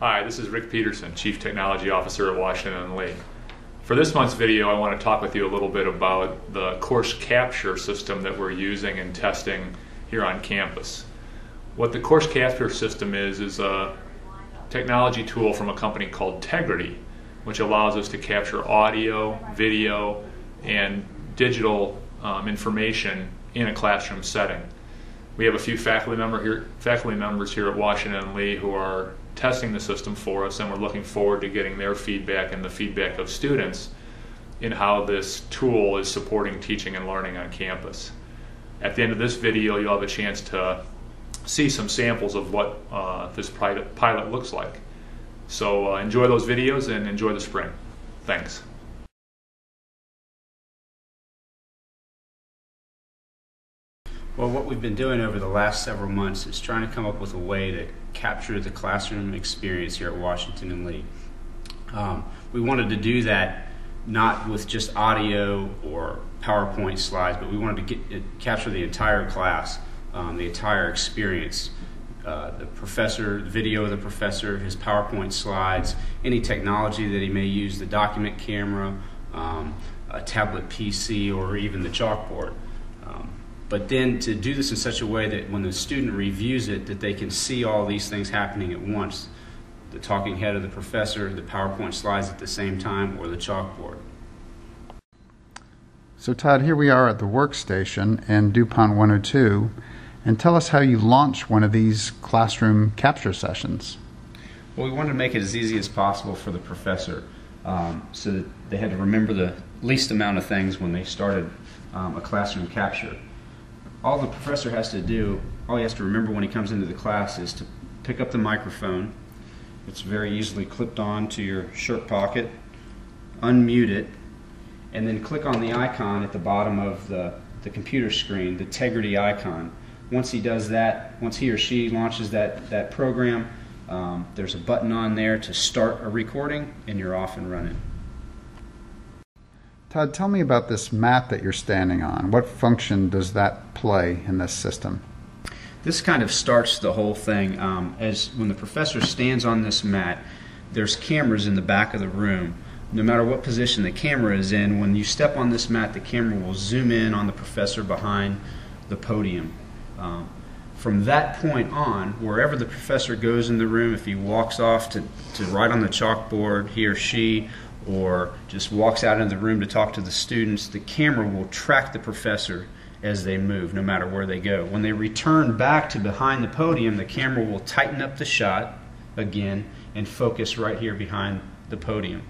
Hi, this is Rick Peterson, Chief Technology Officer at Washington and Lee. For this month's video, I want to talk with you a little bit about the course capture system that we're using and testing here on campus. What the course capture system is, is a technology tool from a company called Tegrity, which allows us to capture audio, video, and digital um, information in a classroom setting. We have a few faculty, member here, faculty members here at Washington and Lee who are testing the system for us, and we're looking forward to getting their feedback and the feedback of students in how this tool is supporting teaching and learning on campus. At the end of this video, you'll have a chance to see some samples of what uh, this pilot looks like. So uh, enjoy those videos and enjoy the spring. Thanks. Well, what we've been doing over the last several months is trying to come up with a way to capture the classroom experience here at Washington and Lee. Um, we wanted to do that not with just audio or PowerPoint slides, but we wanted to get, capture the entire class, um, the entire experience. Uh, the professor, the video of the professor, his PowerPoint slides, any technology that he may use, the document camera, um, a tablet PC, or even the chalkboard. But then to do this in such a way that when the student reviews it, that they can see all these things happening at once. The talking head of the professor, the PowerPoint slides at the same time, or the chalkboard. So Todd, here we are at the workstation in DuPont 102, and tell us how you launch one of these classroom capture sessions. Well, we wanted to make it as easy as possible for the professor um, so that they had to remember the least amount of things when they started um, a classroom capture all the professor has to do, all he has to remember when he comes into the class is to pick up the microphone. It's very easily clipped on to your shirt pocket, unmute it, and then click on the icon at the bottom of the, the computer screen, the Tegrity icon. Once he does that, once he or she launches that, that program, um, there's a button on there to start a recording, and you're off and running. Todd, tell me about this mat that you're standing on. What function does that play in this system? This kind of starts the whole thing. Um, as when the professor stands on this mat, there's cameras in the back of the room. No matter what position the camera is in, when you step on this mat, the camera will zoom in on the professor behind the podium. Um, from that point on, wherever the professor goes in the room, if he walks off to, to write on the chalkboard, he or she, or just walks out into the room to talk to the students, the camera will track the professor as they move, no matter where they go. When they return back to behind the podium, the camera will tighten up the shot again and focus right here behind the podium.